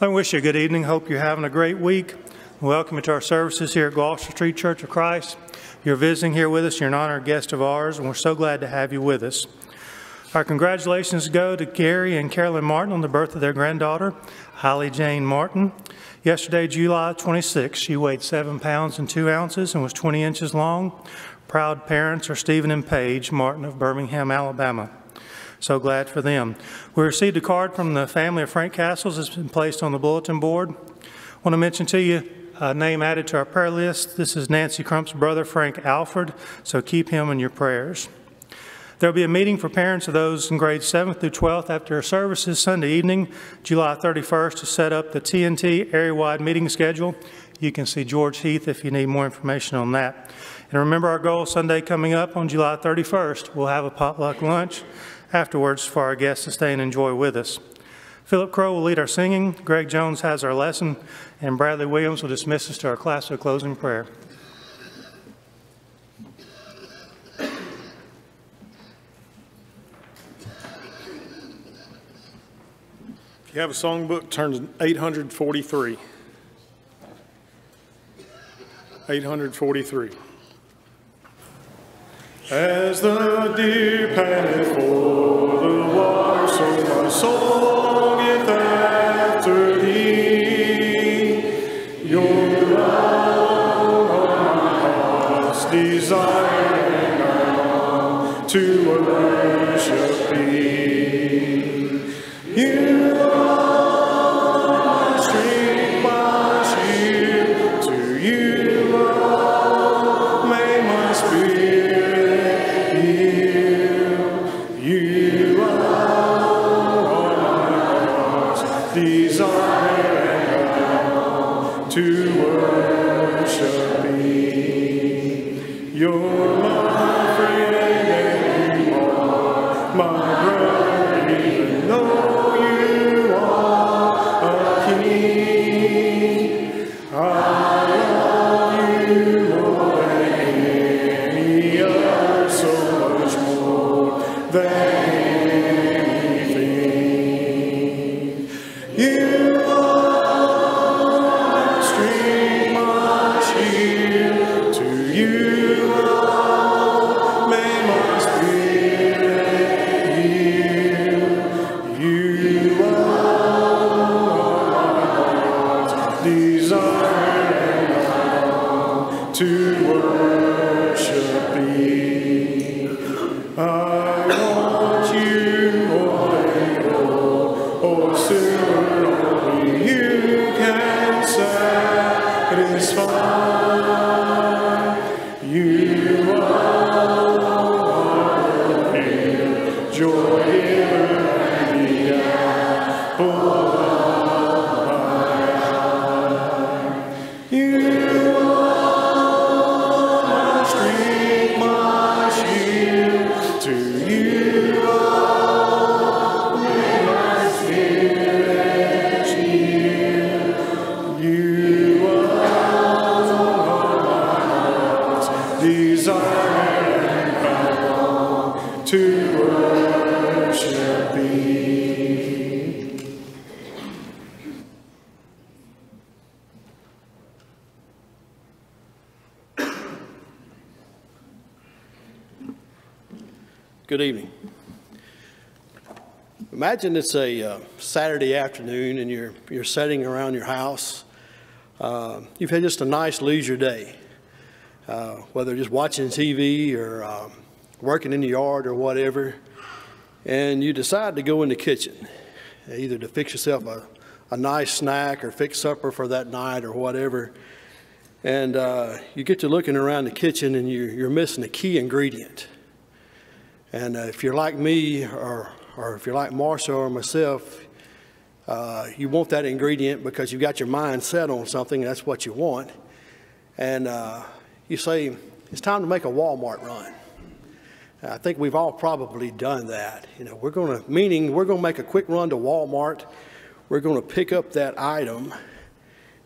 I wish you a good evening. Hope you're having a great week. Welcome to our services here at Gloster Street Church of Christ. You're visiting here with us. You're an honored guest of ours, and we're so glad to have you with us. Our congratulations go to Gary and Carolyn Martin on the birth of their granddaughter, Holly Jane Martin. Yesterday, July 26, she weighed 7 pounds and 2 ounces and was 20 inches long. Proud parents are Stephen and Paige Martin of Birmingham, Alabama. So glad for them. We received a card from the family of Frank Castles It's been placed on the bulletin board. Want to mention to you a name added to our prayer list. This is Nancy Crump's brother, Frank Alford, so keep him in your prayers. There will be a meeting for parents of those in grades 7th through 12th after services Sunday evening, July 31st, to set up the TNT area-wide meeting schedule. You can see George Heath if you need more information on that. And remember our goal Sunday coming up on July 31st. We'll have a potluck lunch afterwards for our guests to stay and enjoy with us. Philip Crow will lead our singing, Greg Jones has our lesson, and Bradley Williams will dismiss us to our class of closing prayer. If you have a songbook, turn to 843. 843. As the deer panteth for the water, so my soul longeth after thee. Your love my heart's desire, and I long to worship Good evening. Imagine it's a uh, Saturday afternoon and you're, you're sitting around your house. Uh, you've had just a nice leisure day, uh, whether just watching TV or um, working in the yard or whatever, and you decide to go in the kitchen, either to fix yourself a, a nice snack or fix supper for that night or whatever. And uh, you get to looking around the kitchen and you're, you're missing a key ingredient. And uh, if you're like me, or, or if you're like Marcia or myself, uh, you want that ingredient because you've got your mind set on something, that's what you want. And uh, you say, it's time to make a Walmart run. I think we've all probably done that. You know, we're going to, meaning we're going to make a quick run to Walmart, we're going to pick up that item,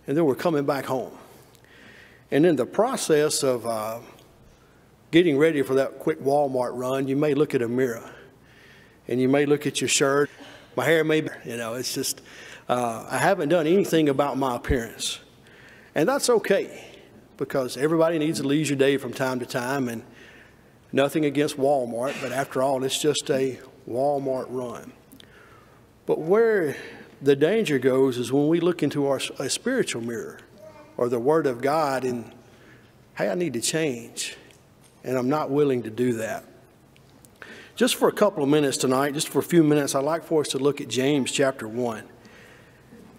and then we're coming back home. And in the process of uh, getting ready for that quick Walmart run, you may look at a mirror and you may look at your shirt. My hair may be, you know, it's just, Uh, I haven't done anything about my appearance. And that's okay because everybody needs a leisure day from time to time. And nothing against Walmart, but after all, it's just a Walmart run. But where the danger goes is when we look into our a spiritual mirror or the Word of God and, hey, I need to change. And I'm not willing to do that. Just for a couple of minutes tonight, just for a few minutes, I'd like for us to look at James chapter 1.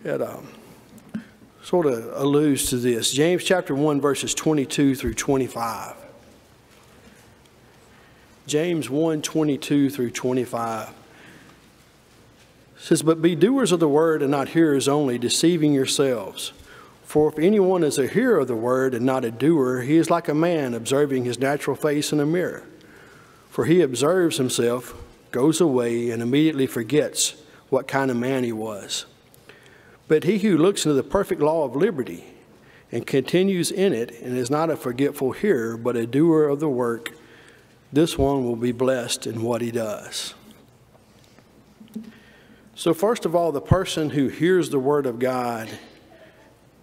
It um, sort of alludes to this. James chapter 1, verses 22 through 25. James 1 22 through 25 says, But be doers of the word and not hearers only, deceiving yourselves. For if anyone is a hearer of the word and not a doer, he is like a man observing his natural face in a mirror. For he observes himself, goes away, and immediately forgets what kind of man he was. But he who looks into the perfect law of liberty and continues in it, and is not a forgetful hearer, but a doer of the work, this one will be blessed in what he does. So, first of all, the person who hears the word of God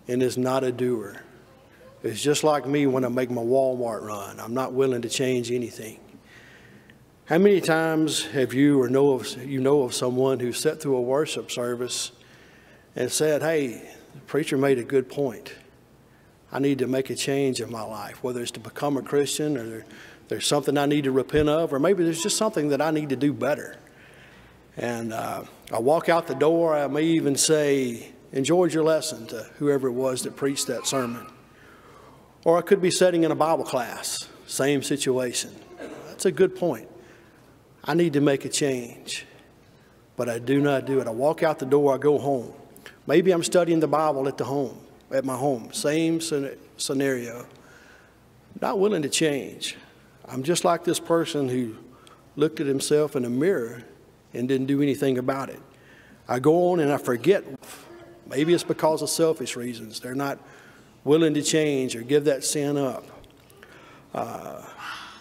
and is not a doer It's just like me when I make my Walmart run. I'm not willing to change anything. How many times have you or know of, you know of someone who sat through a worship service and said, "Hey, the preacher made a good point. I need to make a change in my life, whether it's to become a Christian or there's something I need to repent of, or maybe there's just something that I need to do better." And uh, I walk out the door. I may even say, "Enjoyed your lesson" to whoever it was that preached that sermon. Or I could be sitting in a Bible class, same situation. That's a good point. I need to make a change, but I do not do it. I walk out the door, I go home. Maybe I'm studying the Bible at the home, at my home. Same scenario. Not willing to change. I'm just like this person who looked at himself in a mirror and didn't do anything about it. I go on and I forget. Maybe it's because of selfish reasons. They're not willing to change or give that sin up. Uh,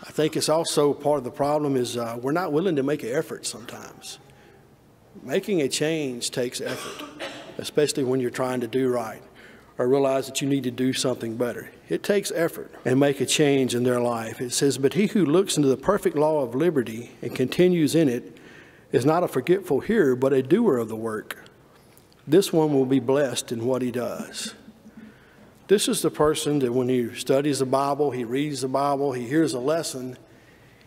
I think it's also part of the problem is uh, we're not willing to make an effort sometimes. Making a change takes effort, especially when you're trying to do right or realize that you need to do something better. It takes effort and make a change in their life. It says, But he who looks into the perfect law of liberty and continues in it is not a forgetful hearer, but a doer of the work. This one will be blessed in what he does. This is the person that when he studies the Bible, he reads the Bible, he hears a lesson,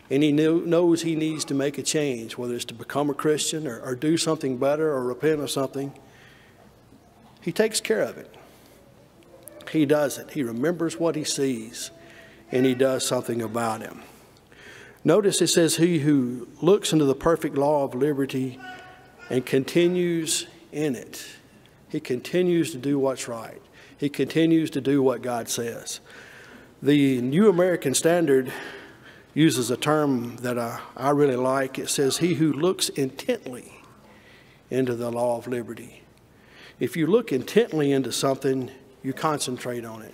and he knows he needs to make a change, whether it's to become a Christian or, or do something better or repent of something. He takes care of it. He does it. He remembers what he sees, and he does something about it. Notice it says, He who looks into the perfect law of liberty and continues in it. He continues to do what's right. He continues to do what God says. The New American Standard uses a term that I, I really like. It says, He who looks intently into the law of liberty. If you look intently into something, you concentrate on it.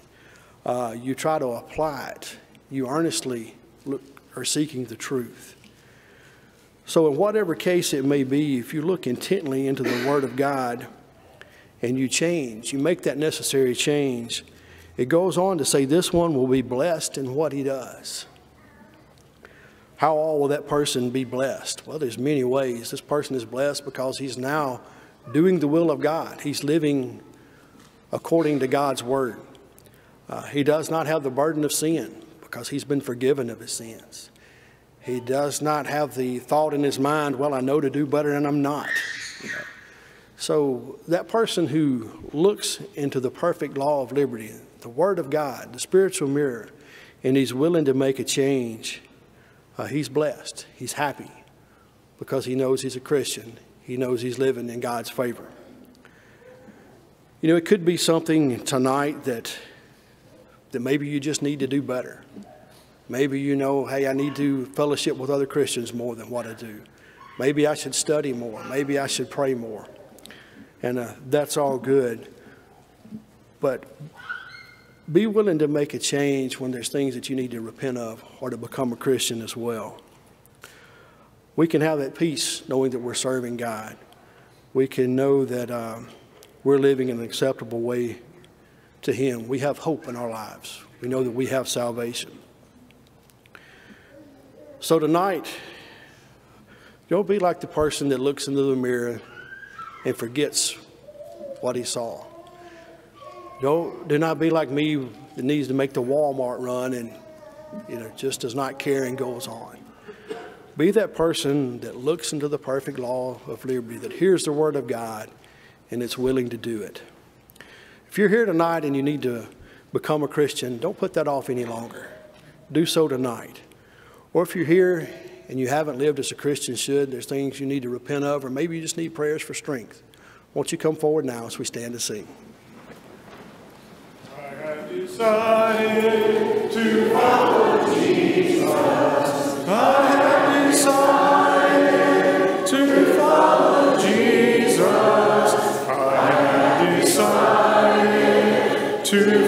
Uh, you try to apply it. You earnestly look, are seeking the truth. So, in whatever case it may be, if you look intently into the Word of God, and you change, you make that necessary change. It goes on to say, This one will be blessed in what he does. How all will that person be blessed? Well, there's many ways. This person is blessed because he's now doing the will of God. He's living according to God's word. Uh, he does not have the burden of sin because he's been forgiven of his sins. He does not have the thought in his mind, well, I know to do better and I'm not. So that person who looks into the perfect law of liberty, the Word of God, the spiritual mirror, and he's willing to make a change, uh, he's blessed. He's happy because he knows he's a Christian. He knows he's living in God's favor. You know, it could be something tonight that that maybe you just need to do better. Maybe you know, hey, I need to fellowship with other Christians more than what I do. Maybe I should study more. Maybe I should pray more and uh, that's all good. But be willing to make a change when there's things that you need to repent of or to become a Christian as well. We can have that peace knowing that we're serving God. We can know that um, we're living in an acceptable way to Him. We have hope in our lives. We know that we have salvation. So tonight, don't be like the person that looks into the mirror and forgets what he saw. Don't, do not be like me that needs to make the Walmart run and you know just does not care and goes on. Be that person that looks into the perfect law of liberty, that hears the word of God and is willing to do it. If you're here tonight and you need to become a Christian, don't put that off any longer. Do so tonight. Or if you're here and you haven't lived as a Christian should, there's things you need to repent of, or maybe you just need prayers for strength. Won't you come forward now as we stand to sing? I have decided to follow Jesus. I have decided to follow Jesus. I have decided to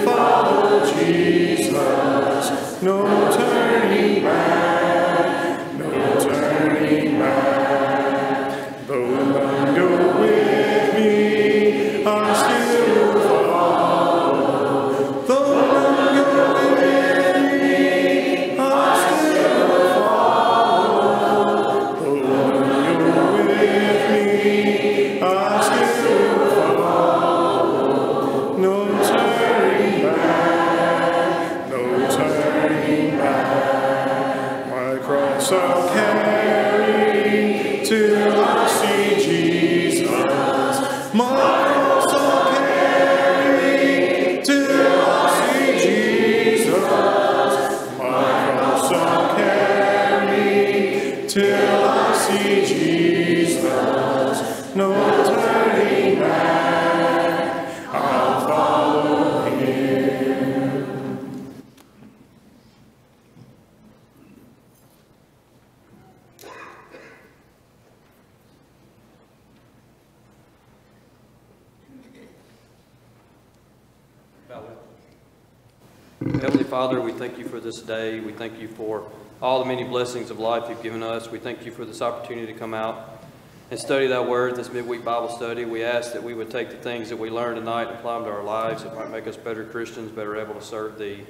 Heavenly Father, we thank you for this day. We thank you for all the many blessings of life you've given us. We thank you for this opportunity to come out and study that word, this midweek Bible study. We ask that we would take the things that we learned tonight and apply them to our lives. It might make us better Christians, better able to serve thee.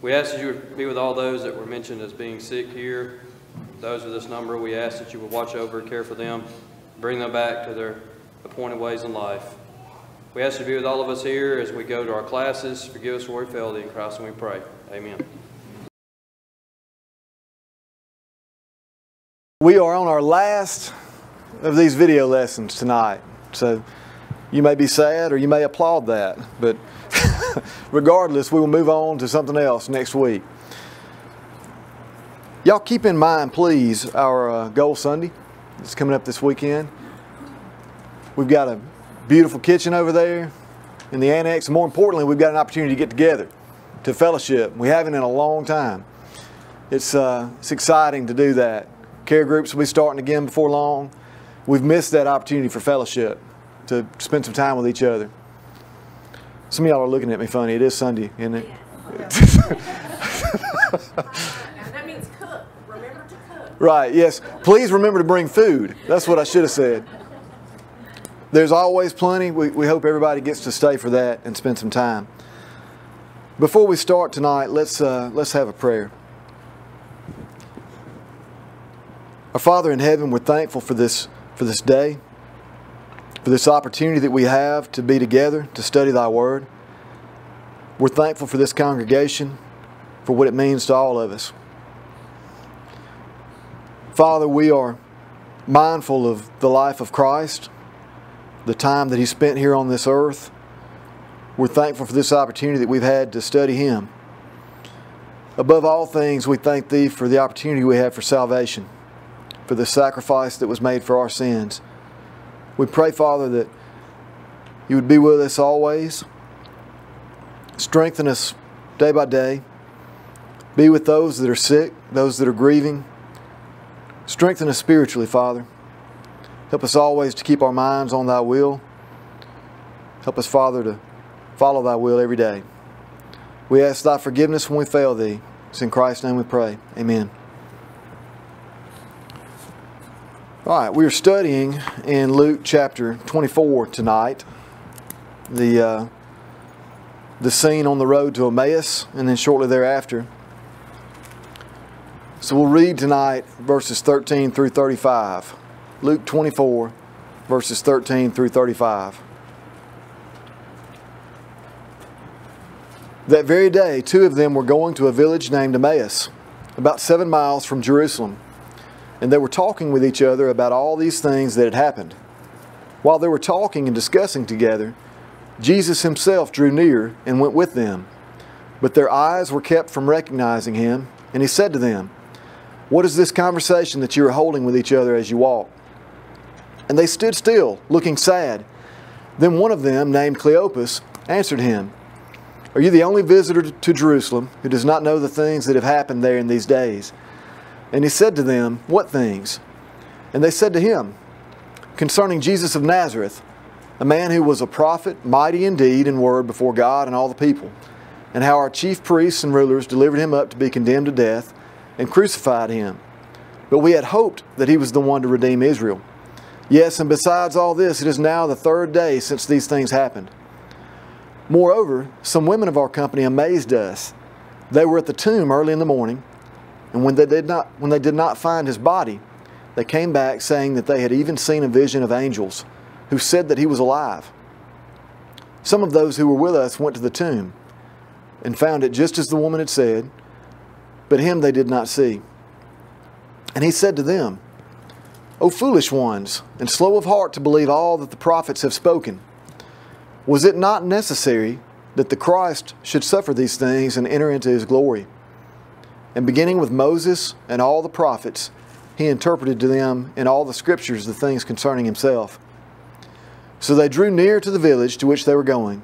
We ask that you would be with all those that were mentioned as being sick here. Those of this number, we ask that you would watch over, care for them, bring them back to their appointed ways in life. We ask to be with all of us here as we go to our classes. Forgive us where we failed in Christ, and we pray. Amen. We are on our last of these video lessons tonight. So you may be sad or you may applaud that, but regardless, we will move on to something else next week. Y'all keep in mind, please, our uh, Goal Sunday that's coming up this weekend. We've got a beautiful kitchen over there in the annex. More importantly, we've got an opportunity to get together to fellowship. We haven't in a long time. It's, uh, it's exciting to do that. Care groups will be starting again before long. We've missed that opportunity for fellowship, to spend some time with each other. Some of y'all are looking at me funny. It is Sunday, isn't it? That means cook. Remember to cook. Right, yes. Please remember to bring food. That's what I should have said. There's always plenty. We, we hope everybody gets to stay for that and spend some time. Before we start tonight, let's, uh, let's have a prayer. Our Father in heaven, we're thankful for this, for this day, for this opportunity that we have to be together, to study Thy Word. We're thankful for this congregation, for what it means to all of us. Father, we are mindful of the life of Christ, the time that He spent here on this earth. We're thankful for this opportunity that we've had to study Him. Above all things, we thank Thee for the opportunity we have for salvation, for the sacrifice that was made for our sins. We pray, Father, that You would be with us always, strengthen us day by day, be with those that are sick, those that are grieving. Strengthen us spiritually, Father. Help us always to keep our minds on Thy will. Help us, Father, to follow Thy will every day. We ask Thy forgiveness when we fail Thee. It's in Christ's name we pray. Amen. All right, we are studying in Luke chapter 24 tonight. the, uh, the scene on the road to Emmaus and then shortly thereafter. So we'll read tonight verses 13 through 35. Luke 24, verses 13 through 35. That very day, two of them were going to a village named Emmaus, about seven miles from Jerusalem, and they were talking with each other about all these things that had happened. While they were talking and discussing together, Jesus himself drew near and went with them. But their eyes were kept from recognizing him, and he said to them, What is this conversation that you are holding with each other as you walk? And they stood still, looking sad. Then one of them, named Cleopas, answered him, Are you the only visitor to Jerusalem who does not know the things that have happened there in these days? And he said to them, What things? And they said to him, Concerning Jesus of Nazareth, a man who was a prophet, mighty in deed and word before God and all the people, and how our chief priests and rulers delivered him up to be condemned to death and crucified him. But we had hoped that he was the one to redeem Israel. Yes, and besides all this, it is now the third day since these things happened. Moreover, some women of our company amazed us. They were at the tomb early in the morning, and when they did not, when they did not find his body, they came back saying that they had even seen a vision of angels who said that he was alive. Some of those who were with us went to the tomb and found it just as the woman had said, but him they did not see. And he said to them, O foolish ones, and slow of heart to believe all that the prophets have spoken. Was it not necessary that the Christ should suffer these things and enter into his glory? And beginning with Moses and all the prophets, he interpreted to them in all the scriptures the things concerning himself. So they drew near to the village to which they were going.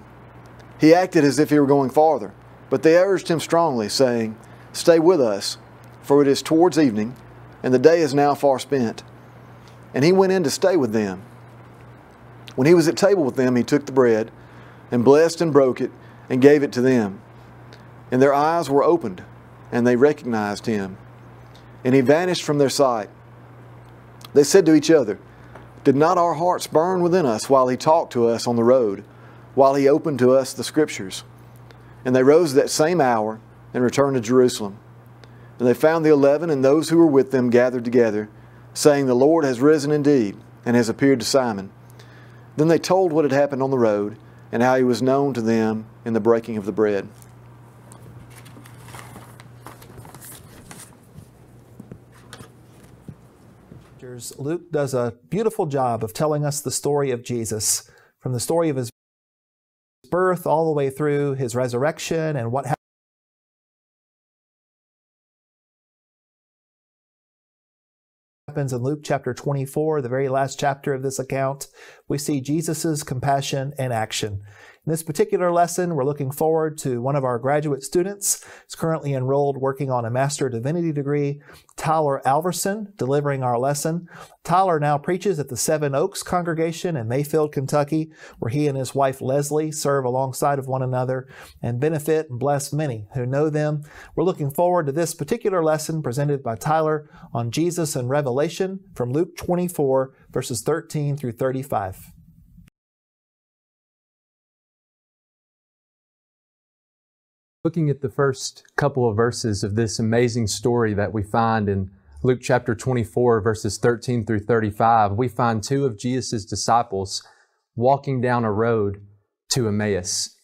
He acted as if he were going farther, but they urged him strongly, saying, Stay with us, for it is towards evening, and the day is now far spent. And he went in to stay with them. When he was at table with them, he took the bread, and blessed and broke it, and gave it to them. And their eyes were opened, and they recognized him and he vanished from their sight. They said to each other, Did not our hearts burn within us while he talked to us on the road, while he opened to us the Scriptures? And they rose that same hour and returned to Jerusalem. And they found the eleven and those who were with them gathered together, saying, The Lord has risen indeed, and has appeared to Simon. Then they told what had happened on the road, and how he was known to them in the breaking of the bread. Luke does a beautiful job of telling us the story of Jesus, from the story of his birth all the way through his resurrection and what happens in Luke chapter 24, the very last chapter of this account. We see Jesus' compassion in action. In this particular lesson, we're looking forward to one of our graduate students. He's currently enrolled working on a Master Divinity degree, Tyler Alverson, delivering our lesson. Tyler now preaches at the Seven Oaks congregation in Mayfield, Kentucky, where he and his wife Leslie serve alongside of one another and benefit and bless many who know them. We're looking forward to this particular lesson presented by Tyler on Jesus and Revelation from Luke 24, verses 13 through 35. Looking at the first couple of verses of this amazing story that we find in Luke chapter 24, verses 13 through 35, we find two of Jesus' disciples walking down a road to Emmaus.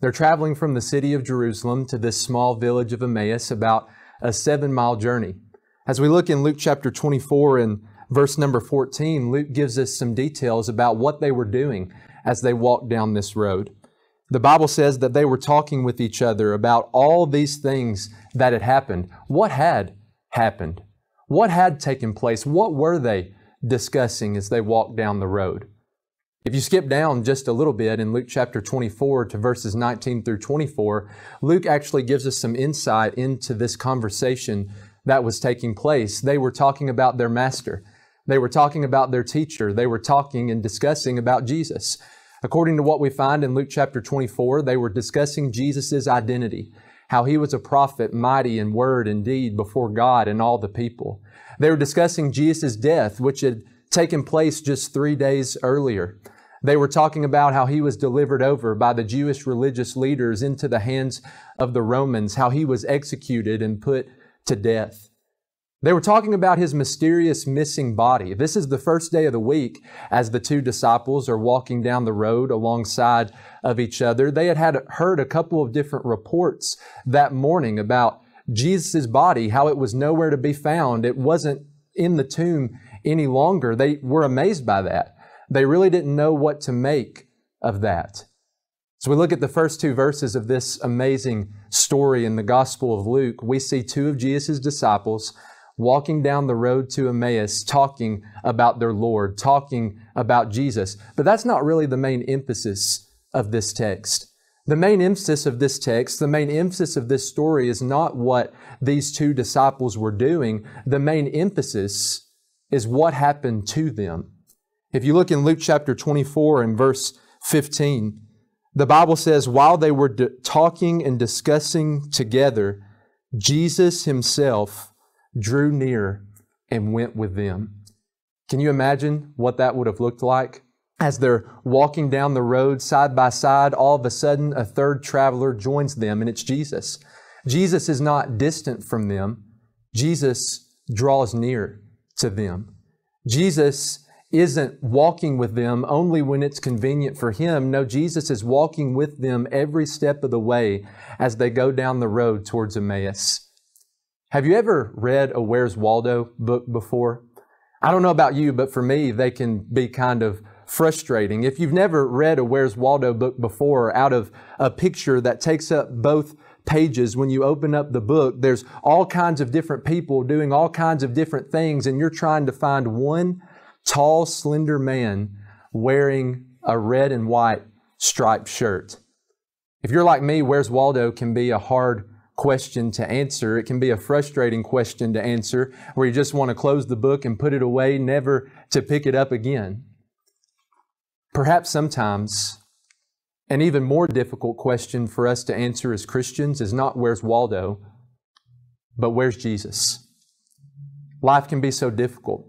They're traveling from the city of Jerusalem to this small village of Emmaus, about a seven mile journey. As we look in Luke chapter 24 and verse number 14, Luke gives us some details about what they were doing as they walked down this road. The Bible says that they were talking with each other about all these things that had happened. What had happened? What had taken place? What were they discussing as they walked down the road? If you skip down just a little bit in Luke chapter 24 to verses 19 through 24, Luke actually gives us some insight into this conversation that was taking place. They were talking about their master. They were talking about their teacher. They were talking and discussing about Jesus. According to what we find in Luke chapter 24, they were discussing Jesus' identity, how he was a prophet, mighty in word and deed before God and all the people. They were discussing Jesus' death, which had taken place just three days earlier. They were talking about how he was delivered over by the Jewish religious leaders into the hands of the Romans, how he was executed and put to death. They were talking about his mysterious missing body. This is the first day of the week as the two disciples are walking down the road alongside of each other. They had, had heard a couple of different reports that morning about Jesus' body, how it was nowhere to be found. It wasn't in the tomb any longer. They were amazed by that. They really didn't know what to make of that. So we look at the first two verses of this amazing story in the Gospel of Luke. We see two of Jesus' disciples walking down the road to Emmaus talking about their Lord, talking about Jesus. But that's not really the main emphasis of this text. The main emphasis of this text, the main emphasis of this story is not what these two disciples were doing. The main emphasis is what happened to them. If you look in Luke chapter 24 and verse 15, the Bible says, while they were talking and discussing together, Jesus himself drew near and went with them. Can you imagine what that would have looked like? As they're walking down the road side by side, all of a sudden a third traveler joins them, and it's Jesus. Jesus is not distant from them. Jesus draws near to them. Jesus isn't walking with them only when it's convenient for him. No, Jesus is walking with them every step of the way as they go down the road towards Emmaus. Have you ever read a Where's Waldo book before? I don't know about you, but for me, they can be kind of frustrating. If you've never read a Where's Waldo book before, out of a picture that takes up both pages, when you open up the book, there's all kinds of different people doing all kinds of different things, and you're trying to find one tall, slender man wearing a red and white striped shirt. If you're like me, Where's Waldo can be a hard question to answer. It can be a frustrating question to answer where you just want to close the book and put it away, never to pick it up again. Perhaps sometimes an even more difficult question for us to answer as Christians is not where's Waldo, but where's Jesus? Life can be so difficult.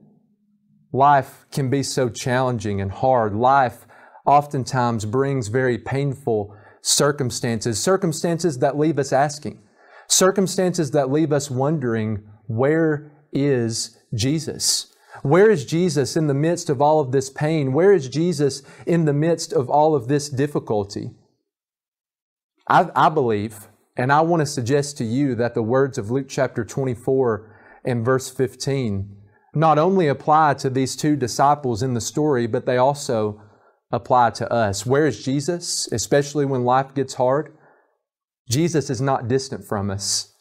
Life can be so challenging and hard. Life oftentimes brings very painful circumstances, circumstances that leave us asking, Circumstances that leave us wondering, where is Jesus? Where is Jesus in the midst of all of this pain? Where is Jesus in the midst of all of this difficulty? I, I, believe, and I want to suggest to you that the words of Luke chapter 24 and verse 15 not only apply to these two disciples in the story, but they also apply to us. Where is Jesus, especially when life gets hard? Jesus is not distant from us.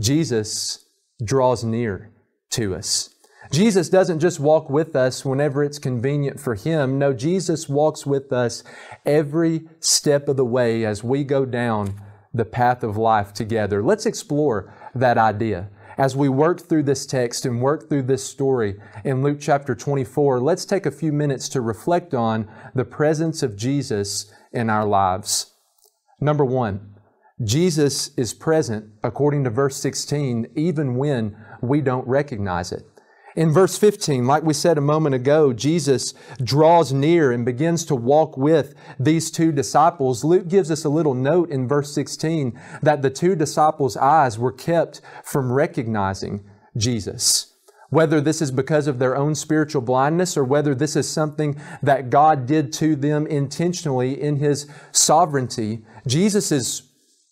Jesus draws near to us. Jesus doesn't just walk with us whenever it's convenient for Him. No, Jesus walks with us every step of the way as we go down the path of life together. Let's explore that idea. As we work through this text and work through this story in Luke chapter 24, let's take a few minutes to reflect on the presence of Jesus in our lives. Number one, Jesus is present, according to verse 16, even when we don't recognize it. In verse 15, like we said a moment ago, Jesus draws near and begins to walk with these two disciples. Luke gives us a little note in verse 16 that the two disciples' eyes were kept from recognizing Jesus. Whether this is because of their own spiritual blindness or whether this is something that God did to them intentionally in His sovereignty, Jesus is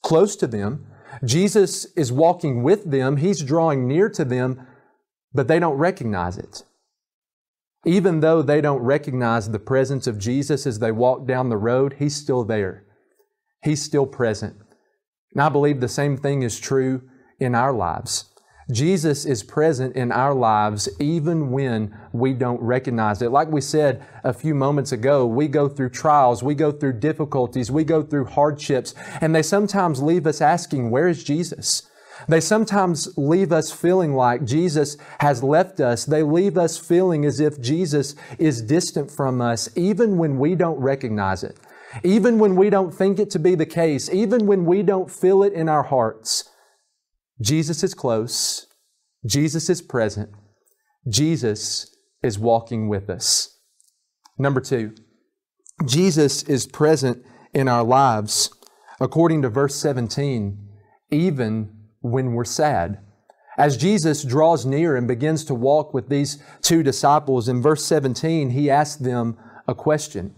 close to them. Jesus is walking with them. He's drawing near to them, but they don't recognize it. Even though they don't recognize the presence of Jesus as they walk down the road, He's still there. He's still present. And I believe the same thing is true in our lives. Jesus is present in our lives even when we don't recognize it. Like we said a few moments ago, we go through trials, we go through difficulties, we go through hardships, and they sometimes leave us asking, Where is Jesus? They sometimes leave us feeling like Jesus has left us. They leave us feeling as if Jesus is distant from us, even when we don't recognize it, even when we don't think it to be the case, even when we don't feel it in our hearts. Jesus is close. Jesus is present. Jesus is walking with us. Number two, Jesus is present in our lives, according to verse 17, even when we're sad. As Jesus draws near and begins to walk with these two disciples, in verse 17, he asks them a question.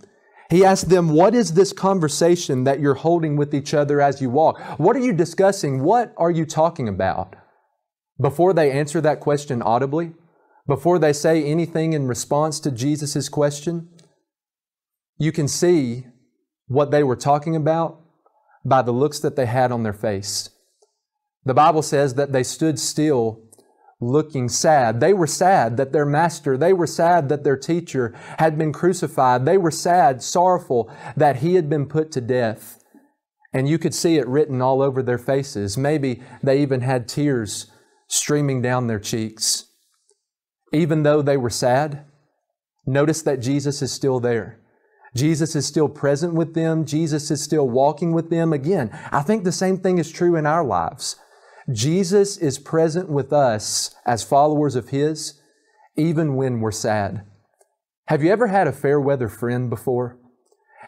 He asked them, What is this conversation that you're holding with each other as you walk? What are you discussing? What are you talking about? Before they answer that question audibly, before they say anything in response to Jesus' question, you can see what they were talking about by the looks that they had on their face. The Bible says that they stood still looking sad. They were sad that their master, they were sad that their teacher had been crucified. They were sad, sorrowful that he had been put to death. And you could see it written all over their faces. Maybe they even had tears streaming down their cheeks. Even though they were sad, notice that Jesus is still there. Jesus is still present with them. Jesus is still walking with them. Again, I think the same thing is true in our lives. Jesus is present with us as followers of His, even when we're sad. Have you ever had a fair weather friend before?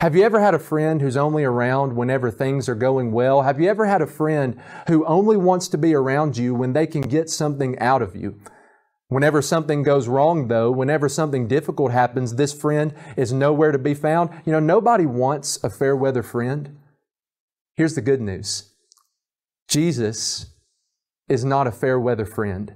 Have you ever had a friend who's only around whenever things are going well? Have you ever had a friend who only wants to be around you when they can get something out of you? Whenever something goes wrong, though, whenever something difficult happens, this friend is nowhere to be found. You know, nobody wants a fair weather friend. Here's the good news Jesus is not a fair weather friend.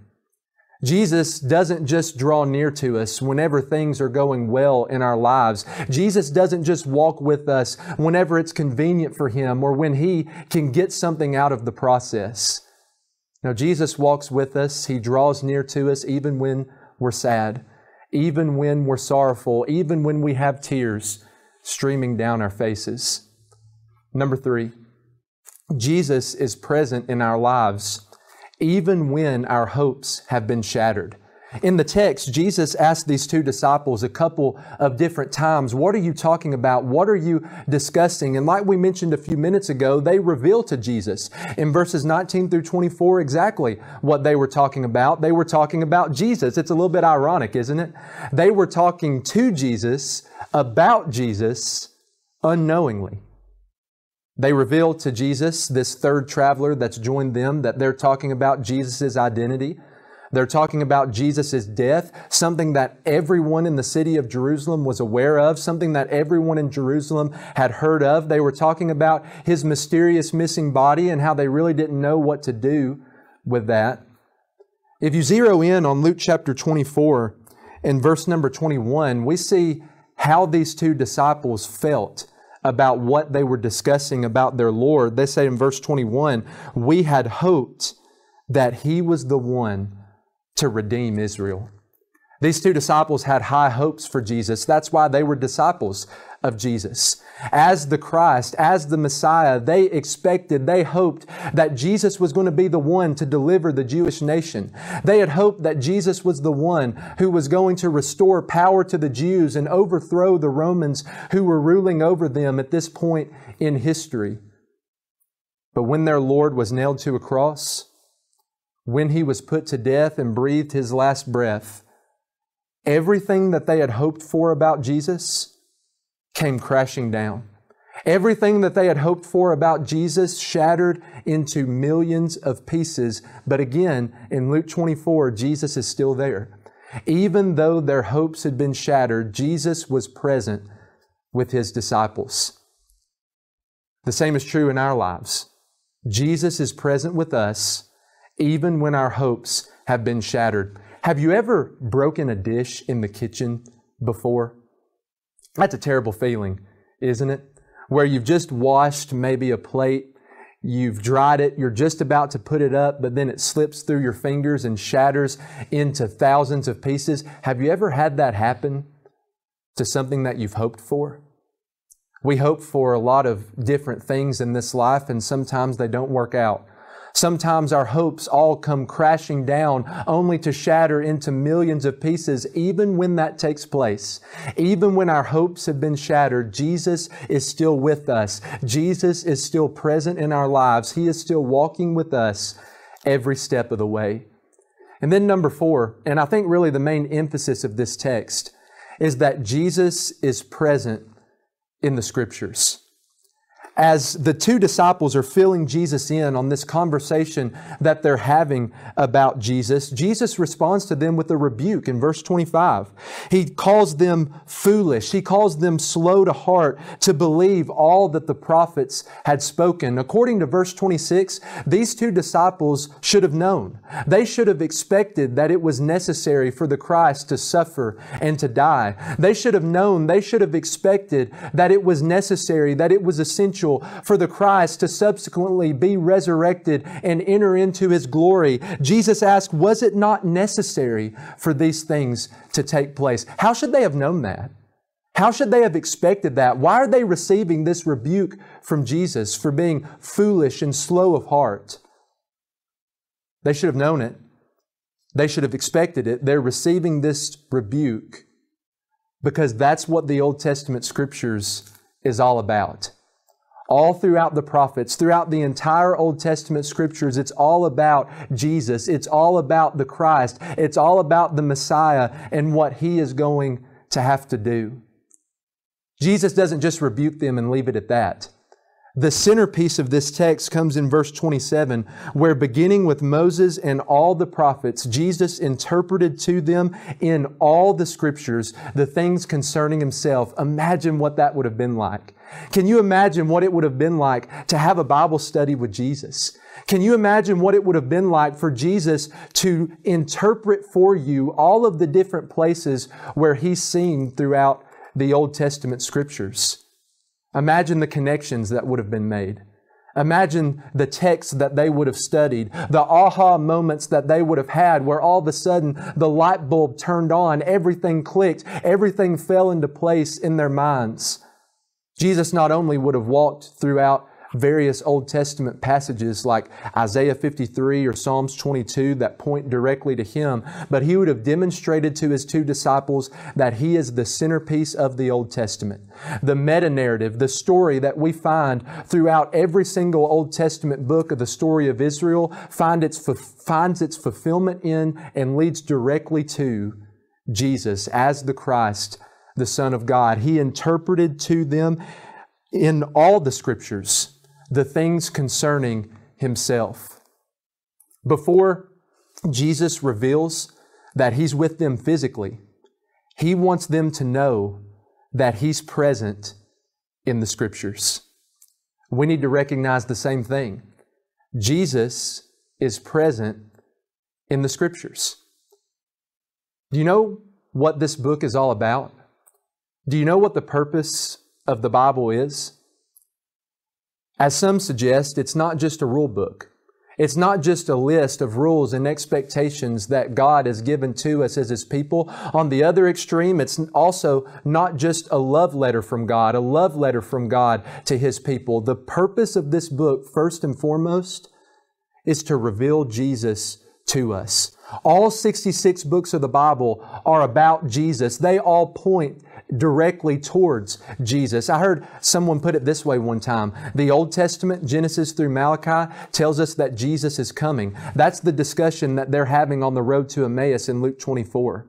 Jesus doesn't just draw near to us whenever things are going well in our lives. Jesus doesn't just walk with us whenever it's convenient for Him or when He can get something out of the process. Now, Jesus walks with us. He draws near to us even when we're sad, even when we're sorrowful, even when we have tears streaming down our faces. Number three, Jesus is present in our lives even when our hopes have been shattered. In the text, Jesus asked these two disciples a couple of different times, What are you talking about? What are you discussing? And like we mentioned a few minutes ago, they reveal to Jesus in verses 19 through 24 exactly what they were talking about. They were talking about Jesus. It's a little bit ironic, isn't it? They were talking to Jesus about Jesus unknowingly. They reveal to Jesus, this third traveler that's joined them, that they're talking about Jesus' identity. They're talking about Jesus' death, something that everyone in the city of Jerusalem was aware of, something that everyone in Jerusalem had heard of. They were talking about his mysterious missing body and how they really didn't know what to do with that. If you zero in on Luke chapter 24 and verse number 21, we see how these two disciples felt about what they were discussing about their Lord. They say in verse 21, We had hoped that He was the one to redeem Israel. These two disciples had high hopes for Jesus. That's why they were disciples of Jesus. As the Christ, as the Messiah, they expected, they hoped that Jesus was going to be the one to deliver the Jewish nation. They had hoped that Jesus was the one who was going to restore power to the Jews and overthrow the Romans who were ruling over them at this point in history. But when their Lord was nailed to a cross, when he was put to death and breathed his last breath, everything that they had hoped for about Jesus, came crashing down. Everything that they had hoped for about Jesus shattered into millions of pieces. But again, in Luke 24, Jesus is still there. Even though their hopes had been shattered, Jesus was present with his disciples. The same is true in our lives. Jesus is present with us even when our hopes have been shattered. Have you ever broken a dish in the kitchen before? That's a terrible feeling, isn't it? Where you've just washed maybe a plate, you've dried it, you're just about to put it up, but then it slips through your fingers and shatters into thousands of pieces. Have you ever had that happen to something that you've hoped for? We hope for a lot of different things in this life, and sometimes they don't work out. Sometimes our hopes all come crashing down only to shatter into millions of pieces, even when that takes place. Even when our hopes have been shattered, Jesus is still with us. Jesus is still present in our lives. He is still walking with us every step of the way. And then number four, and I think really the main emphasis of this text is that Jesus is present in the scriptures as the two disciples are filling Jesus in on this conversation that they're having about Jesus, Jesus responds to them with a rebuke in verse 25. He calls them foolish. He calls them slow to heart to believe all that the prophets had spoken. According to verse 26, these two disciples should have known. They should have expected that it was necessary for the Christ to suffer and to die. They should have known, they should have expected that it was necessary, that it was essential for the Christ to subsequently be resurrected and enter into his glory. Jesus asked, Was it not necessary for these things to take place? How should they have known that? How should they have expected that? Why are they receiving this rebuke from Jesus for being foolish and slow of heart? They should have known it. They should have expected it. They're receiving this rebuke because that's what the Old Testament scriptures is all about all throughout the prophets, throughout the entire Old Testament scriptures, it's all about Jesus. It's all about the Christ. It's all about the Messiah and what He is going to have to do. Jesus doesn't just rebuke them and leave it at that. The centerpiece of this text comes in verse 27, where beginning with Moses and all the prophets, Jesus interpreted to them in all the scriptures the things concerning himself. Imagine what that would have been like. Can you imagine what it would have been like to have a Bible study with Jesus? Can you imagine what it would have been like for Jesus to interpret for you all of the different places where he's seen throughout the Old Testament scriptures? Imagine the connections that would have been made. Imagine the texts that they would have studied, the aha moments that they would have had where all of a sudden the light bulb turned on, everything clicked, everything fell into place in their minds. Jesus not only would have walked throughout various Old Testament passages like Isaiah 53 or Psalms 22 that point directly to Him, but He would have demonstrated to His two disciples that He is the centerpiece of the Old Testament. The meta narrative, the story that we find throughout every single Old Testament book of the story of Israel, find its, finds its fulfillment in and leads directly to Jesus as the Christ, the Son of God. He interpreted to them in all the scriptures the things concerning himself. Before Jesus reveals that he's with them physically, he wants them to know that he's present in the scriptures. We need to recognize the same thing. Jesus is present in the scriptures. Do you know what this book is all about? Do you know what the purpose of the Bible is? As some suggest, it's not just a rule book. It's not just a list of rules and expectations that God has given to us as His people. On the other extreme, it's also not just a love letter from God, a love letter from God to His people. The purpose of this book, first and foremost, is to reveal Jesus to us. All 66 books of the Bible are about Jesus. They all point directly towards Jesus. I heard someone put it this way one time. The Old Testament, Genesis through Malachi, tells us that Jesus is coming. That's the discussion that they're having on the road to Emmaus in Luke 24.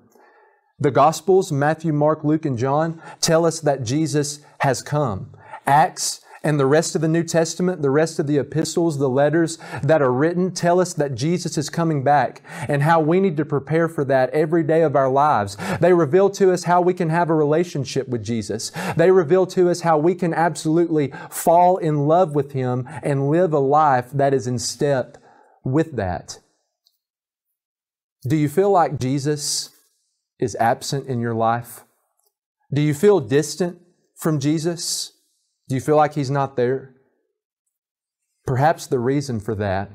The Gospels, Matthew, Mark, Luke, and John, tell us that Jesus has come. Acts and the rest of the New Testament, the rest of the epistles, the letters that are written tell us that Jesus is coming back and how we need to prepare for that every day of our lives. They reveal to us how we can have a relationship with Jesus. They reveal to us how we can absolutely fall in love with Him and live a life that is in step with that. Do you feel like Jesus is absent in your life? Do you feel distant from Jesus? Do you feel like He's not there? Perhaps the reason for that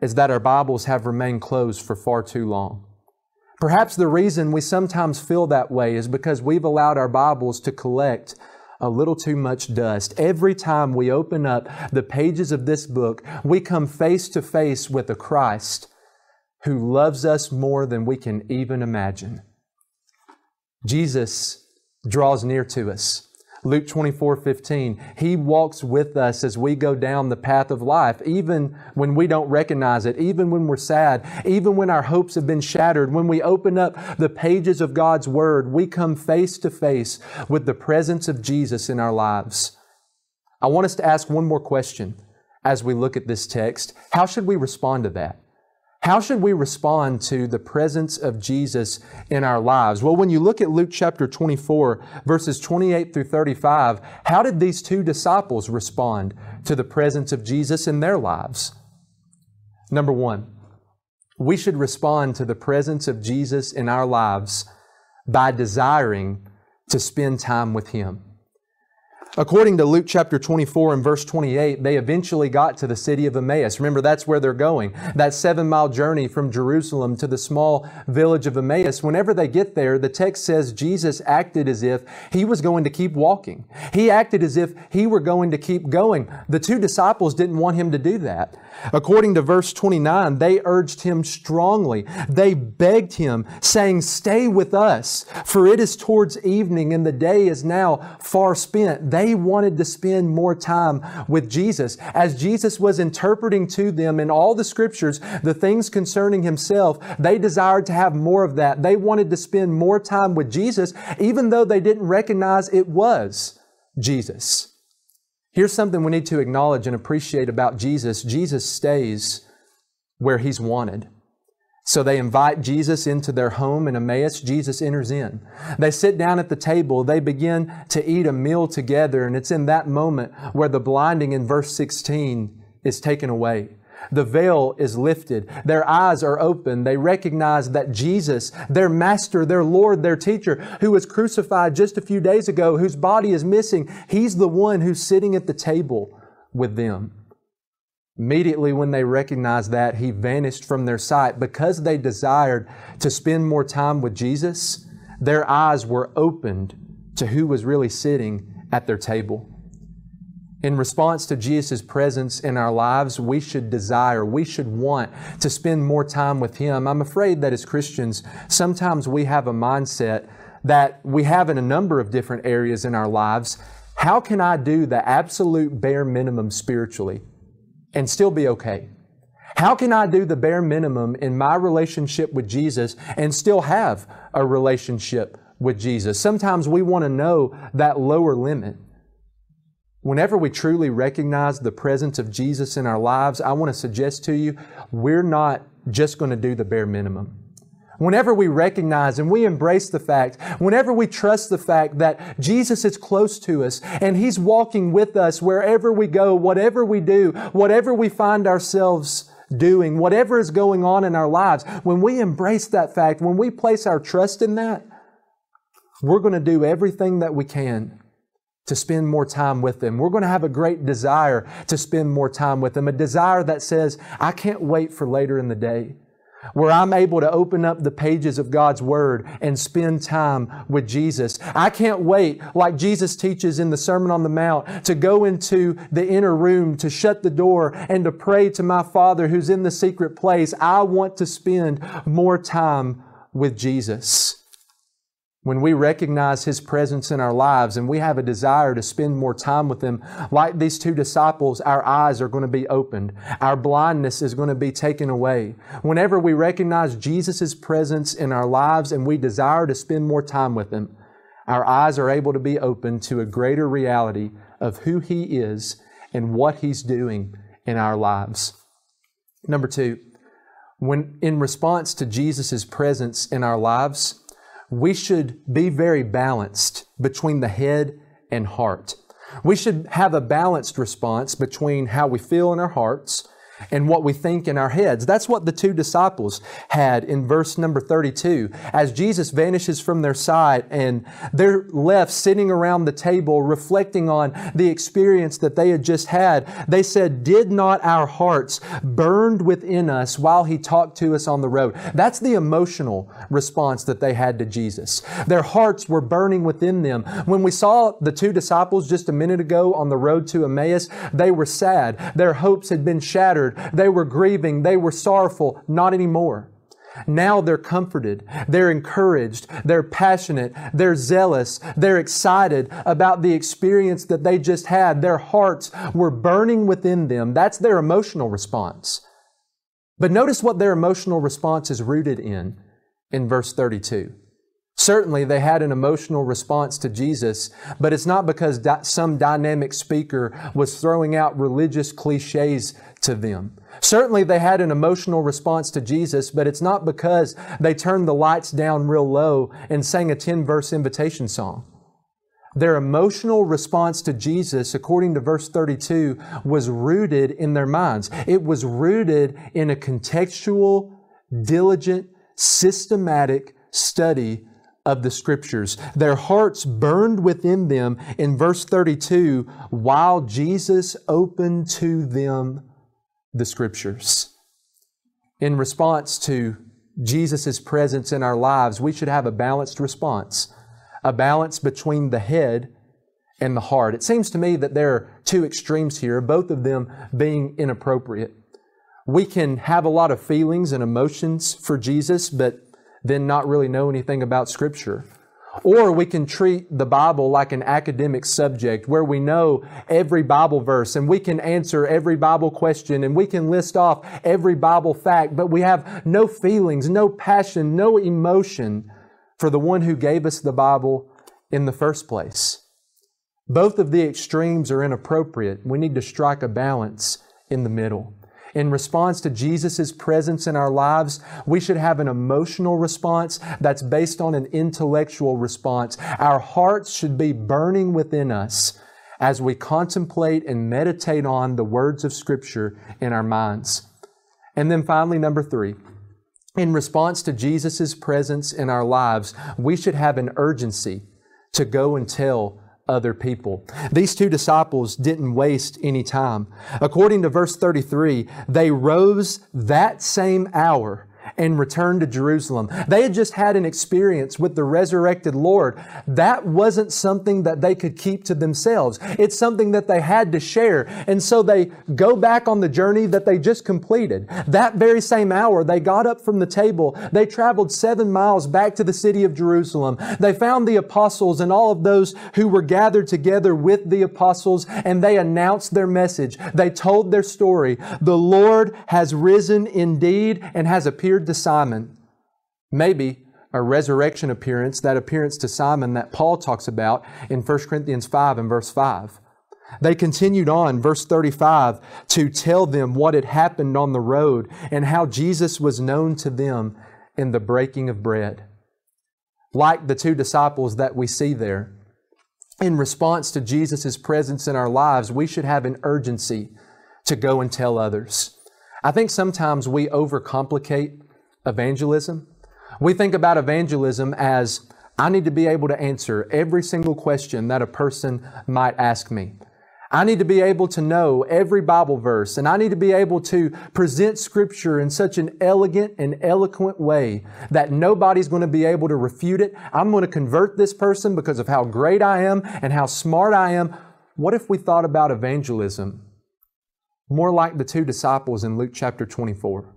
is that our Bibles have remained closed for far too long. Perhaps the reason we sometimes feel that way is because we've allowed our Bibles to collect a little too much dust. Every time we open up the pages of this book, we come face to face with a Christ who loves us more than we can even imagine. Jesus draws near to us Luke 24, 15. He walks with us as we go down the path of life, even when we don't recognize it, even when we're sad, even when our hopes have been shattered. When we open up the pages of God's Word, we come face to face with the presence of Jesus in our lives. I want us to ask one more question as we look at this text. How should we respond to that? How should we respond to the presence of Jesus in our lives? Well, when you look at Luke chapter 24, verses 28 through 35, how did these two disciples respond to the presence of Jesus in their lives? Number one, we should respond to the presence of Jesus in our lives by desiring to spend time with Him. According to Luke chapter 24 and verse 28, they eventually got to the city of Emmaus. Remember, that's where they're going. That seven mile journey from Jerusalem to the small village of Emmaus. Whenever they get there, the text says Jesus acted as if he was going to keep walking. He acted as if he were going to keep going. The two disciples didn't want him to do that. According to verse 29, they urged him strongly. They begged him, saying, Stay with us, for it is towards evening and the day is now far spent. They wanted to spend more time with Jesus. As Jesus was interpreting to them in all the scriptures the things concerning himself, they desired to have more of that. They wanted to spend more time with Jesus, even though they didn't recognize it was Jesus. Here's something we need to acknowledge and appreciate about Jesus Jesus stays where he's wanted. So they invite Jesus into their home in Emmaus. Jesus enters in. They sit down at the table. They begin to eat a meal together. And it's in that moment where the blinding in verse 16 is taken away. The veil is lifted. Their eyes are open. They recognize that Jesus, their master, their Lord, their teacher, who was crucified just a few days ago, whose body is missing, he's the one who's sitting at the table with them. Immediately, when they recognized that, he vanished from their sight. Because they desired to spend more time with Jesus, their eyes were opened to who was really sitting at their table. In response to Jesus' presence in our lives, we should desire, we should want to spend more time with Him. I'm afraid that as Christians, sometimes we have a mindset that we have in a number of different areas in our lives. How can I do the absolute bare minimum spiritually and still be okay? How can I do the bare minimum in my relationship with Jesus and still have a relationship with Jesus? Sometimes we want to know that lower limit. Whenever we truly recognize the presence of Jesus in our lives, I want to suggest to you, we're not just going to do the bare minimum. Whenever we recognize and we embrace the fact, whenever we trust the fact that Jesus is close to us and He's walking with us wherever we go, whatever we do, whatever we find ourselves doing, whatever is going on in our lives, when we embrace that fact, when we place our trust in that, we're going to do everything that we can to spend more time with them. We're going to have a great desire to spend more time with them, a desire that says, I can't wait for later in the day where I'm able to open up the pages of God's Word and spend time with Jesus. I can't wait, like Jesus teaches in the Sermon on the Mount, to go into the inner room, to shut the door, and to pray to my Father who's in the secret place. I want to spend more time with Jesus. When we recognize His presence in our lives and we have a desire to spend more time with Him, like these two disciples, our eyes are going to be opened. Our blindness is going to be taken away. Whenever we recognize Jesus' presence in our lives and we desire to spend more time with Him, our eyes are able to be opened to a greater reality of who He is and what He's doing in our lives. Number two, when in response to Jesus' presence in our lives, we should be very balanced between the head and heart. We should have a balanced response between how we feel in our hearts and what we think in our heads. That's what the two disciples had in verse number 32. As Jesus vanishes from their sight and they're left sitting around the table reflecting on the experience that they had just had, they said, Did not our hearts burned within us while He talked to us on the road? That's the emotional response that they had to Jesus. Their hearts were burning within them. When we saw the two disciples just a minute ago on the road to Emmaus, they were sad. Their hopes had been shattered they were grieving. They were sorrowful. Not anymore. Now they're comforted, they're encouraged, they're passionate, they're zealous, they're excited about the experience that they just had. Their hearts were burning within them. That's their emotional response. But notice what their emotional response is rooted in in verse 32. Certainly, they had an emotional response to Jesus, but it's not because some dynamic speaker was throwing out religious cliches to them. Certainly, they had an emotional response to Jesus, but it's not because they turned the lights down real low and sang a 10 verse invitation song. Their emotional response to Jesus, according to verse 32, was rooted in their minds. It was rooted in a contextual, diligent, systematic study of the scriptures. Their hearts burned within them in verse 32 while Jesus opened to them the scriptures. In response to Jesus' presence in our lives, we should have a balanced response, a balance between the head and the heart. It seems to me that there are two extremes here, both of them being inappropriate. We can have a lot of feelings and emotions for Jesus, but then not really know anything about Scripture. Or we can treat the Bible like an academic subject where we know every Bible verse and we can answer every Bible question and we can list off every Bible fact, but we have no feelings, no passion, no emotion for the one who gave us the Bible in the first place. Both of the extremes are inappropriate. We need to strike a balance in the middle in response to Jesus' presence in our lives, we should have an emotional response that's based on an intellectual response. Our hearts should be burning within us as we contemplate and meditate on the words of Scripture in our minds. And then finally, number three, in response to Jesus' presence in our lives, we should have an urgency to go and tell other people. These two disciples didn't waste any time. According to verse 33, they rose that same hour and returned to Jerusalem. They had just had an experience with the resurrected Lord. That wasn't something that they could keep to themselves. It's something that they had to share. And so they go back on the journey that they just completed. That very same hour, they got up from the table. They traveled seven miles back to the city of Jerusalem. They found the apostles and all of those who were gathered together with the apostles and they announced their message. They told their story. The Lord has risen indeed and has appeared to Simon. Maybe a resurrection appearance, that appearance to Simon that Paul talks about in 1 Corinthians 5 and verse 5. They continued on, verse 35, to tell them what had happened on the road and how Jesus was known to them in the breaking of bread. Like the two disciples that we see there, in response to Jesus' presence in our lives, we should have an urgency to go and tell others. I think sometimes we overcomplicate evangelism. We think about evangelism as I need to be able to answer every single question that a person might ask me. I need to be able to know every Bible verse, and I need to be able to present Scripture in such an elegant and eloquent way that nobody's going to be able to refute it. I'm going to convert this person because of how great I am and how smart I am. What if we thought about evangelism more like the two disciples in Luke chapter 24?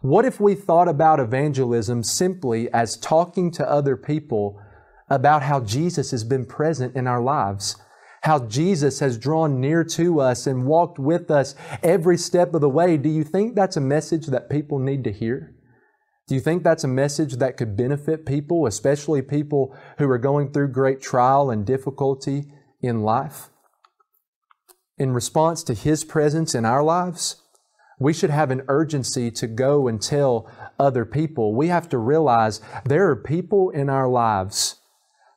What if we thought about evangelism simply as talking to other people about how Jesus has been present in our lives? How Jesus has drawn near to us and walked with us every step of the way. Do you think that's a message that people need to hear? Do you think that's a message that could benefit people, especially people who are going through great trial and difficulty in life? In response to His presence in our lives, we should have an urgency to go and tell other people. We have to realize there are people in our lives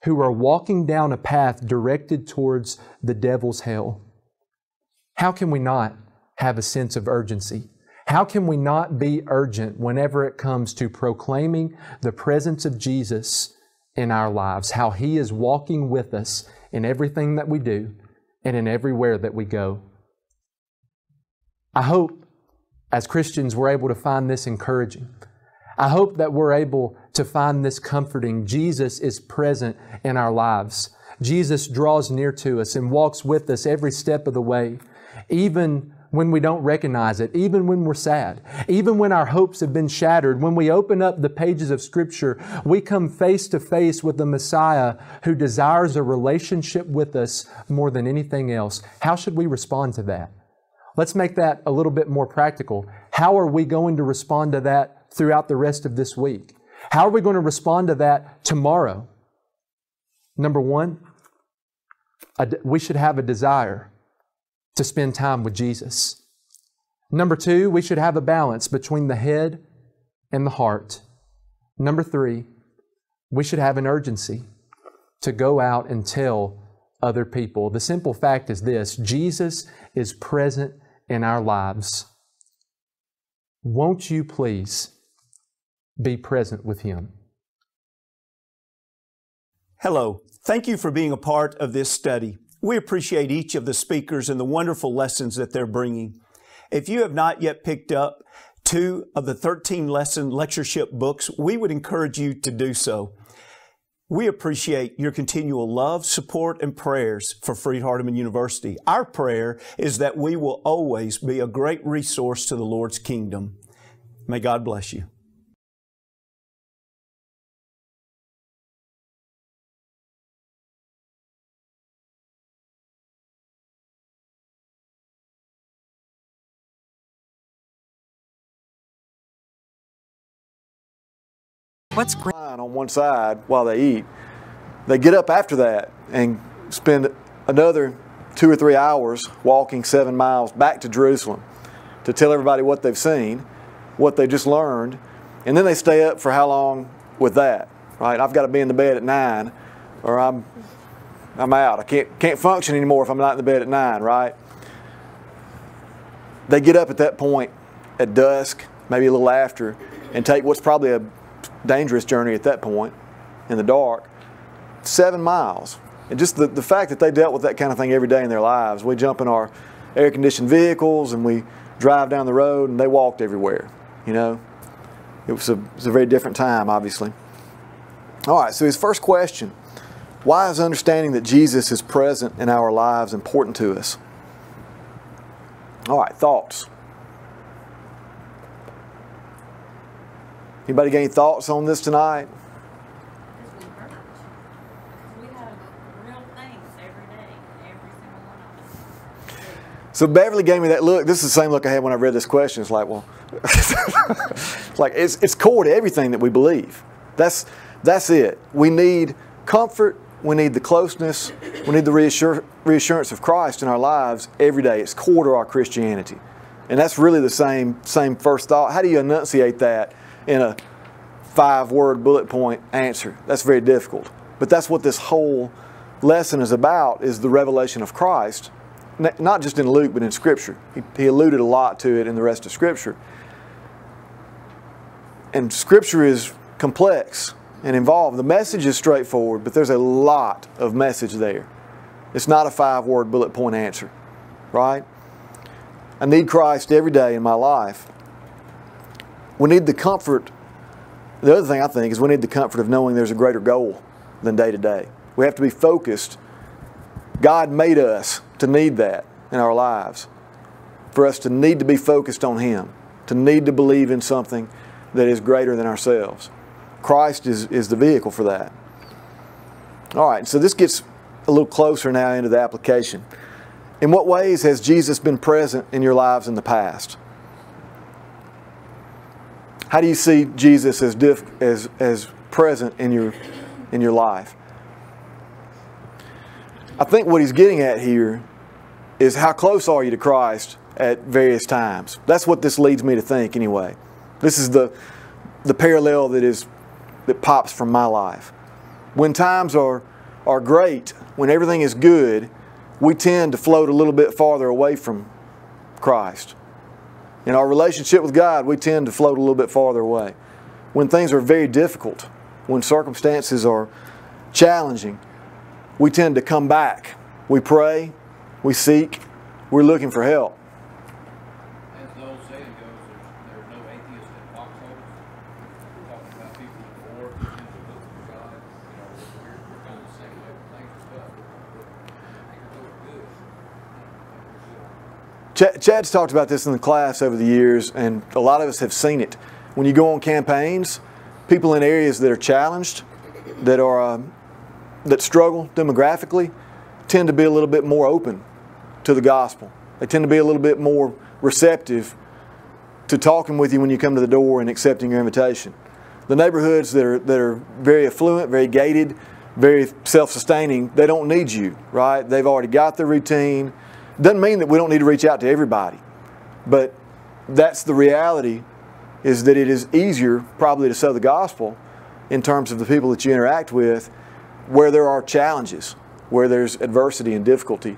who are walking down a path directed towards the devil's hell. How can we not have a sense of urgency? How can we not be urgent whenever it comes to proclaiming the presence of Jesus in our lives? How He is walking with us in everything that we do and in everywhere that we go. I hope as Christians, we're able to find this encouraging. I hope that we're able to find this comforting. Jesus is present in our lives. Jesus draws near to us and walks with us every step of the way, even when we don't recognize it, even when we're sad, even when our hopes have been shattered, when we open up the pages of Scripture, we come face to face with the Messiah who desires a relationship with us more than anything else. How should we respond to that? Let's make that a little bit more practical. How are we going to respond to that throughout the rest of this week? How are we going to respond to that tomorrow? Number one, we should have a desire to spend time with Jesus. Number two, we should have a balance between the head and the heart. Number three, we should have an urgency to go out and tell other people. The simple fact is this Jesus is present in our lives. Won't you please be present with Him? Hello. Thank you for being a part of this study. We appreciate each of the speakers and the wonderful lessons that they're bringing. If you have not yet picked up two of the 13 lesson lectureship books, we would encourage you to do so. We appreciate your continual love, support, and prayers for Freed Hardeman University. Our prayer is that we will always be a great resource to the Lord's kingdom. May God bless you. What's great on one side while they eat. They get up after that and spend another two or three hours walking seven miles back to Jerusalem to tell everybody what they've seen, what they just learned, and then they stay up for how long with that, right? I've got to be in the bed at nine, or I'm I'm out. I can't can't function anymore if I'm not in the bed at nine, right? They get up at that point at dusk, maybe a little after, and take what's probably a dangerous journey at that point in the dark. Seven miles. And just the, the fact that they dealt with that kind of thing every day in their lives. We jump in our air conditioned vehicles and we drive down the road and they walked everywhere. You know, it was a, it was a very different time, obviously. All right, so his first question why is understanding that Jesus is present in our lives important to us? All right, thoughts. Anybody got any thoughts on this tonight? So Beverly gave me that look. This is the same look I had when I read this question. It's like, well, it's like it's, it's core to everything that we believe. That's that's it. We need comfort. We need the closeness. We need the reassure, reassurance of Christ in our lives every day. It's core to our Christianity, and that's really the same same first thought. How do you enunciate that in a five word bullet point answer. That's very difficult. But that's what this whole lesson is about is the revelation of Christ, not just in Luke, but in Scripture. He, he alluded a lot to it in the rest of Scripture. And Scripture is complex and involved. The message is straightforward, but there's a lot of message there. It's not a five word bullet point answer, right? I need Christ every day in my life. We need the comfort. The other thing I think is we need the comfort of knowing there's a greater goal than day to day. We have to be focused. God made us to need that in our lives, for us to need to be focused on Him, to need to believe in something that is greater than ourselves. Christ is, is the vehicle for that. All right, so this gets a little closer now into the application. In what ways has Jesus been present in your lives in the past? How do you see Jesus as, diff, as, as present in your, in your life? I think what he's getting at here is how close are you to Christ at various times? That's what this leads me to think anyway. This is the, the parallel that is that pops from my life. When times are, are great, when everything is good, we tend to float a little bit farther away from Christ. In our relationship with God, we tend to float a little bit farther away. When things are very difficult, when circumstances are challenging, we tend to come back. We pray, we seek, we're looking for help. Ch- Chad's talked about this in the class over the years, and a lot of us have seen it. When you go on campaigns, people in areas that are challenged, that are um, that struggle demographically, tend to be a little bit more open to the gospel. They tend to be a little bit more receptive to talking with you when you come to the door and accepting your invitation. The neighborhoods that are that are very affluent, very gated, very self-sustaining, they don't need you, right? They've already got their routine. Doesn't mean that we don't need to reach out to everybody, but that's the reality. Is that it is easier probably to sell the gospel in terms of the people that you interact with, where there are challenges, where there's adversity and difficulty.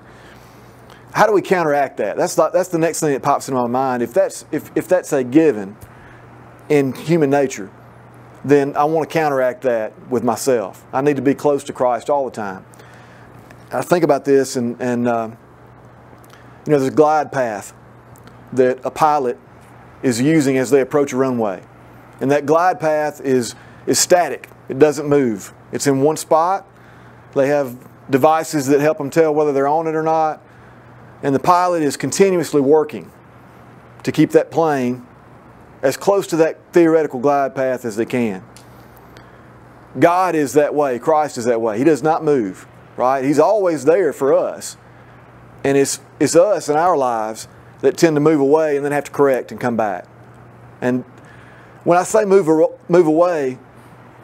How do we counteract that? That's the, that's the next thing that pops into my mind. If that's if, if that's a given in human nature, then I want to counteract that with myself. I need to be close to Christ all the time. I think about this, and, and uh, you know, there's a glide path that a pilot is using as they approach a runway. And that glide path is, is static, it doesn't move. It's in one spot. They have devices that help them tell whether they're on it or not. And the pilot is continuously working to keep that plane as close to that theoretical glide path as they can. God is that way, Christ is that way. He does not move, right? He's always there for us. And it's, it's us in our lives that tend to move away and then have to correct and come back. And when I say move, move away,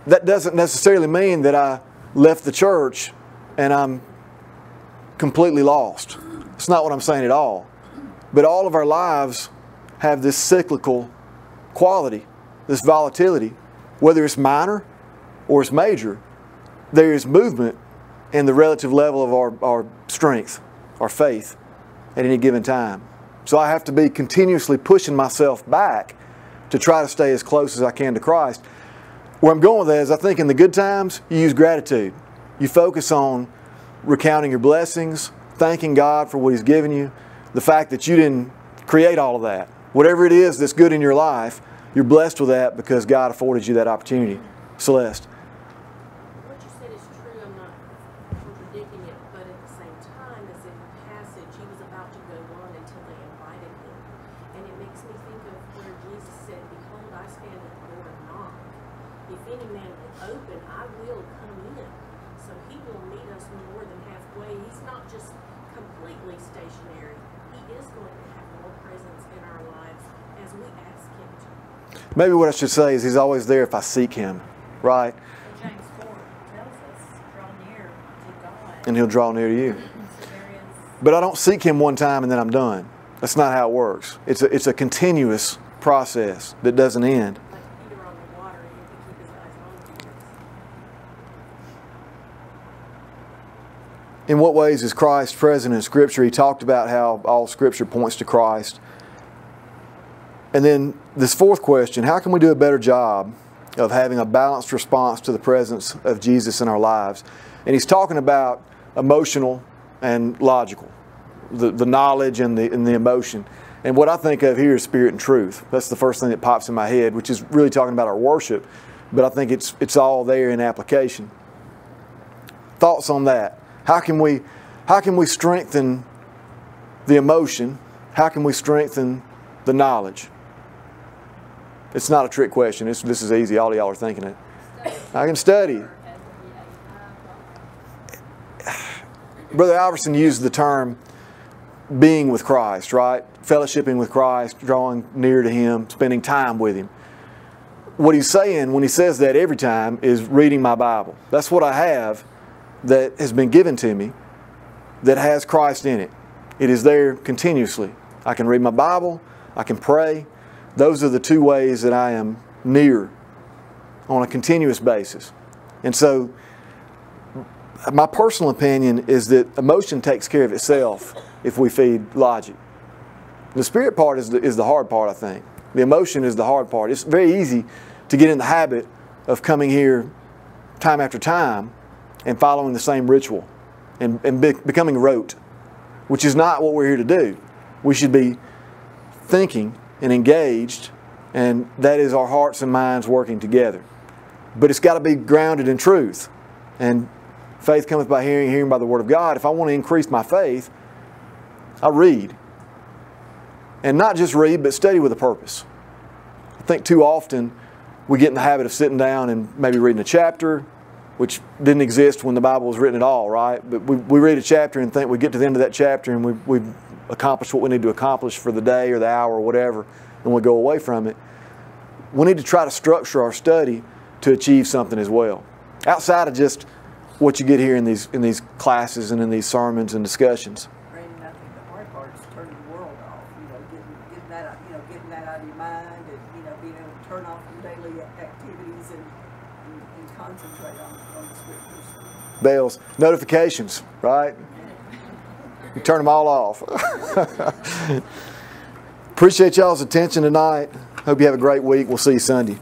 that doesn't necessarily mean that I left the church and I'm completely lost. It's not what I'm saying at all. But all of our lives have this cyclical quality, this volatility, whether it's minor or it's major, there is movement in the relative level of our, our strength, our faith at any given time. So I have to be continuously pushing myself back to try to stay as close as I can to Christ. Where I'm going with that is I think in the good times, you use gratitude. You focus on recounting your blessings, thanking God for what He's given you, the fact that you didn't create all of that. Whatever it is that's good in your life, you're blessed with that because God afforded you that opportunity. Celeste. What you said is true, I'm not contradicting it, but at the same time, as in the passage, he was about to go on until they invited him. And it makes me think of where Jesus said, Behold, I stand at the door and knock. If any man will open, I will come in. So he will meet us more than halfway. He's not just completely stationary. He is going to have more presence in our lives as we ask him to. Maybe what I should say is He's always there if I seek Him, right? James 4 tells us, draw near to God. And He'll draw near to you. So But I don't seek Him one time and then I'm done. That's not how it works. It's a, it's a continuous process that doesn't end. Like Peter on the water, he can keep his eyes on Jesus. In what ways is Christ present in Scripture? He talked about how all Scripture points to Christ. And then this fourth question how can we do a better job of having a balanced response to the presence of Jesus in our lives? And he's talking about emotional and logical, the, the knowledge and the, and the emotion. And what I think of here is spirit and truth. That's the first thing that pops in my head, which is really talking about our worship, but I think it's, it's all there in application. Thoughts on that? How can we, how can we strengthen the emotion? How can we strengthen the knowledge? It's not a trick question. It's, this is easy. All of y'all are thinking it. I can study. Brother Alverson used the term being with Christ, right? Fellowshipping with Christ, drawing near to Him, spending time with Him. What he's saying when he says that every time is reading my Bible. That's what I have that has been given to me that has Christ in it. It is there continuously. I can read my Bible, I can pray. Those are the two ways that I am near on a continuous basis. And so, my personal opinion is that emotion takes care of itself if we feed logic. The spirit part is the, is the hard part, I think. The emotion is the hard part. It's very easy to get in the habit of coming here time after time and following the same ritual and, and be, becoming rote, which is not what we're here to do. We should be thinking and engaged, and that is our hearts and minds working together. But it's got to be grounded in truth. And faith cometh by hearing, hearing by the Word of God. If I want to increase my faith, I read. And not just read, but study with a purpose. I think too often we get in the habit of sitting down and maybe reading a chapter, which didn't exist when the Bible was written at all, right? But we, we read a chapter and think we get to the end of that chapter and we, we've accomplished what we need to accomplish for the day or the hour or whatever, and we go away from it. We need to try to structure our study to achieve something as well. Outside of just what you get here in these in these classes and in these sermons and discussions. Randy, I think the hard part is turning the world off, you know, getting, getting that, out- you know, getting that out of your mind and, you know, being able to turn off from daily activities and, and, and concentrate on, on the scriptures. Bells, notifications, right? You turn them all off. Appreciate y'all's attention tonight. Hope you have a great week. We'll see you Sunday.